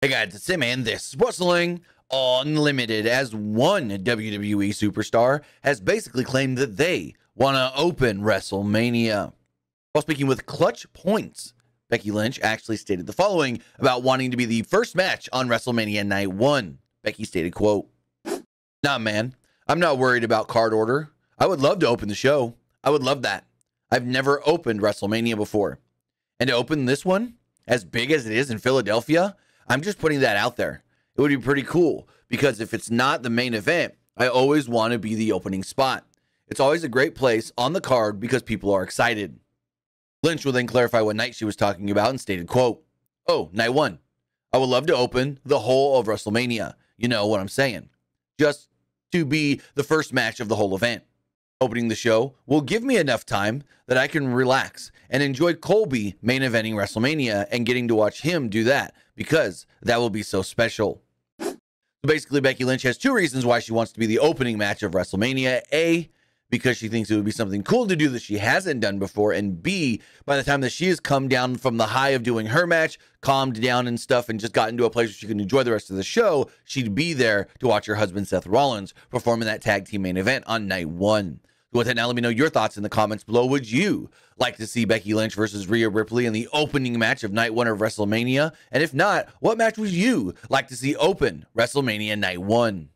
Hey guys, it's Tim, and this is Wrestling Unlimited. As one WWE superstar has basically claimed that they want to open WrestleMania. While speaking with ClutchPoints, Becky Lynch actually stated the following about wanting to be the first match on WrestleMania Night 1. Becky stated, quote, Nah, man, I'm not worried about card order. I would love to open the show. I would love that. I've never opened WrestleMania before. And to open this one, as big as it is in Philadelphia, I'm just putting that out there. It would be pretty cool because if it's not the main event, I always want to be the opening spot. It's always a great place on the card because people are excited. Lynch will then clarify what night she was talking about and stated, quote, Oh, night one. I would love to open the whole of WrestleMania. You know what I'm saying. Just to be the first match of the whole event. Opening the show will give me enough time that I can relax and enjoy Colby main eventing WrestleMania and getting to watch him do that because that will be so special. So basically, Becky Lynch has two reasons why she wants to be the opening match of WrestleMania. A, because she thinks it would be something cool to do that she hasn't done before. And B, by the time that she has come down from the high of doing her match, calmed down and stuff, and just gotten to a place where she can enjoy the rest of the show, she'd be there to watch her husband, Seth Rollins, perform in that tag team main event on night one. Go ahead now, let me know your thoughts in the comments below. Would you like to see Becky Lynch versus Rhea Ripley in the opening match of night one of WrestleMania? And if not, what match would you like to see open WrestleMania night one?